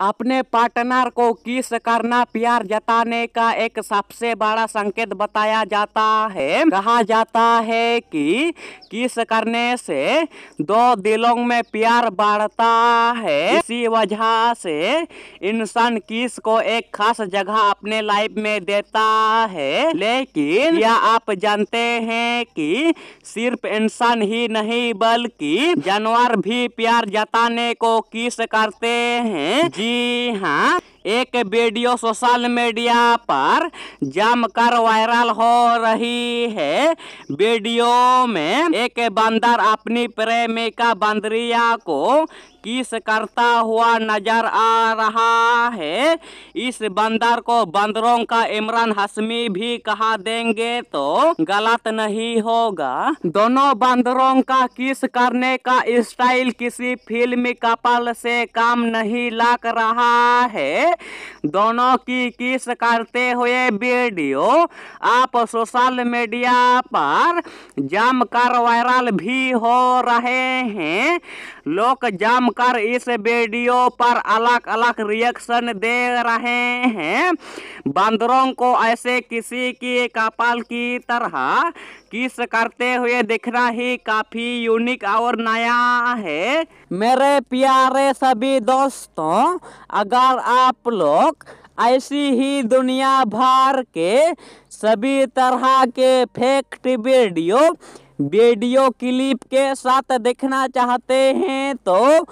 अपने पार्टनर को किस करना प्यार जताने का एक सबसे बड़ा संकेत बताया जाता है। कहा जाता है कि किस करने से दो दिलों में प्यार बढ़ता है। इसी वजह से इंसान किस को एक खास जगह अपने लाइफ में देता है। लेकिन या आप जानते हैं कि सिर्फ़ इंसान ही नहीं, बल्कि जानवर भी प्यार जताने को किस करते हैं? जी जी हाँ एक वीडियो सोशल मीडिया पर जमकर वायरल हो रही है। वीडियो में एक बंदर अपनी प्रेमिका बंदरिया को किस करता हुआ नज़र आ रहा है, इस बंदर को बंदरों का इमरान हसमी भी कहा देंगे तो गलत नहीं होगा। दोनों बंदरों का किस करने का स्टाइल किसी फ़िल्म कपल से काम नहीं लग रहा है दोनों की किस करते हुए वीडियो? आप सोशल मीडिया पर जमकर वायरल भी हो रहे हैं। लोग जमकर इस वीडियो पर अलग अलग रिएक्शन दे रहे हैं। बंदरों को ऐसे किसी की कपाल की तरह किस करते हुए दिखना ही काफ़ी यूनिक और नया है। मेरे प्यारे सभी दोस्तों, अगर आप लोग, ऐसी ही दुनिया भर के सभी तरह के फेक्ट वीडियो वीडियो क्लिप के साथ देखना चाहते हैं तो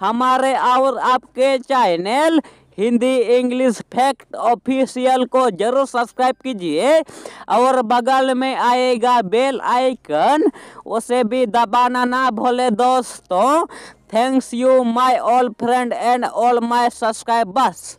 हमारे और आपके channel Hindi English fact official को ज़रूर सब्सक्राइब कीजिए और बगल में आएगा बेल आइकन उसे भी दबाना ना भूले दोस्तों। Thanks you my all friend and all my subscribers